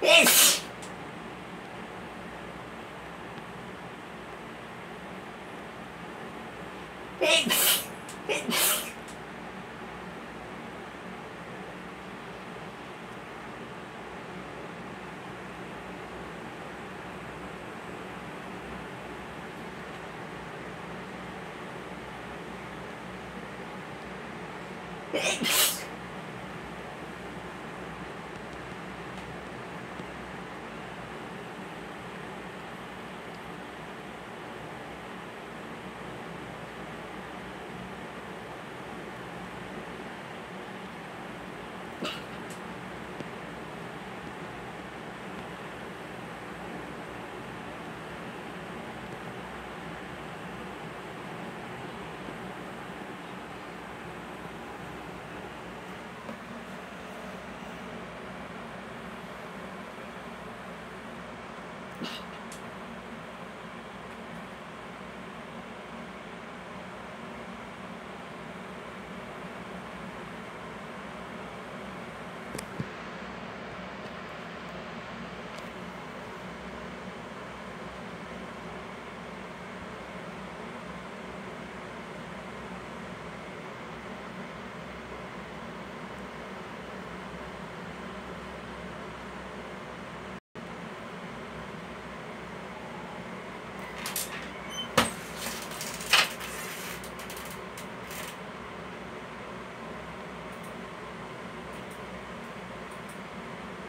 Yes!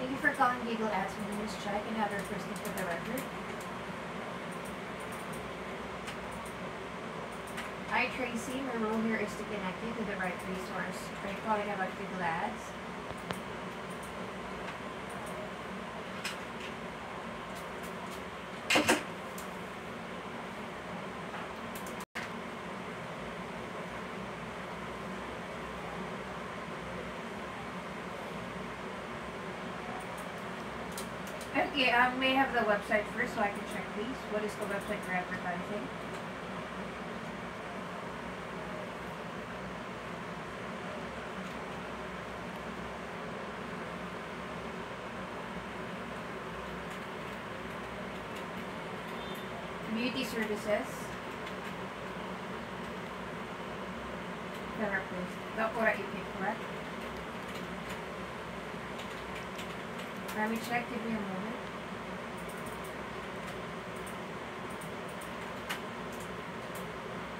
Thank you for calling Google Ads. My name is Chai. Can I have your first name for the record? Hi Tracy, my role here is to connect you to the right resource. Are you calling about Google Ads? Okay, I may have the website first so I can check please? What is the website for advertising? Beauty services. Therapist. Doctora Ipit, correct? Let me check, give me a moment.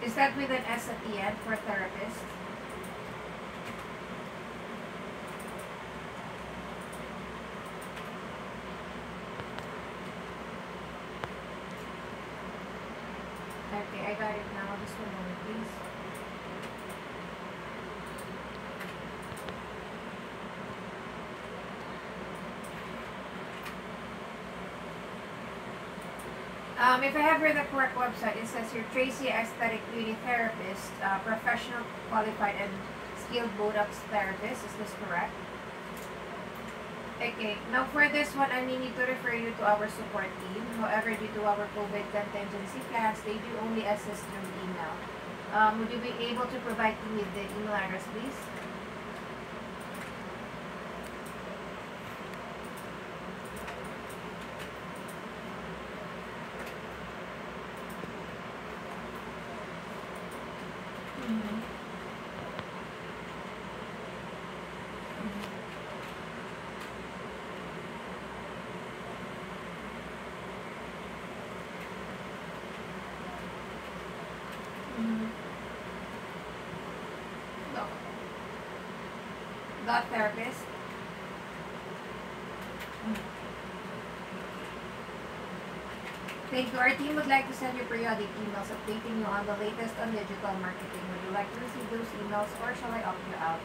Is that with an S at the end for therapist? Okay, I got it now. Just one moment, please. Um, if I have here the correct website, it says here Tracy Aesthetic Beauty Therapist, uh, professional, qualified, and skilled Botox therapist. Is this correct? Okay. Now for this one, I may need to refer you to our support team. However, due to our COVID contingency plans, they do only assist through email. Um, would you be able to provide me with the email address, please? Mhm. Mhm. Dot therapist. Thank you. Our team would like to send you periodic emails updating you on the latest on digital marketing. Would you like to receive those emails or shall I opt you out?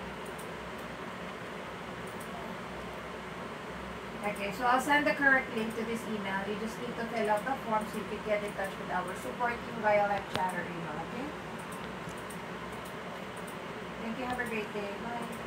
Okay, so I'll send the correct link to this email. You just need to fill out the form so you can get in touch with our support team via live chat or email, okay? Thank you. Have a great day. Bye.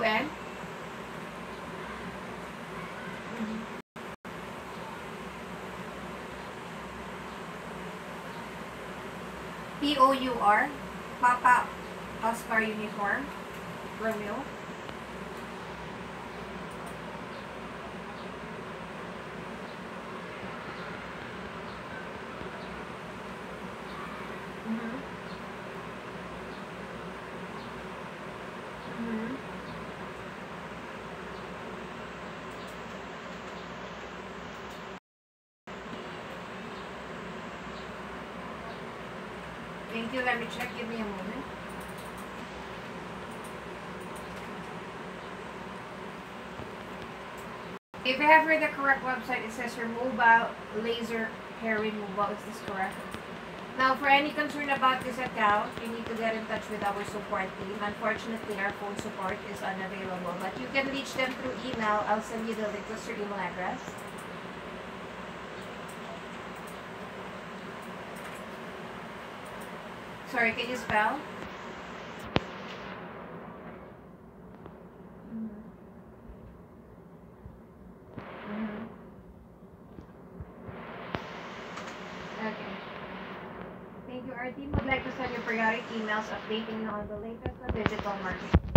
U-N? P-O-U-R, Papa Oscar Uniform, Romeo. Thank you. Let me check. Give me a moment. If you have read the correct website, it says your mobile laser hair removal. Is this correct? Now, for any concern about this account, you need to get in touch with our support team. Unfortunately, our phone support is unavailable, but you can reach them through email. I'll send you the link. What's your email address? Sorry, can you spell? Mhm. Mhm. Okay. Thank you. Our team would like to send you periodic emails updating you on the latest digital marketing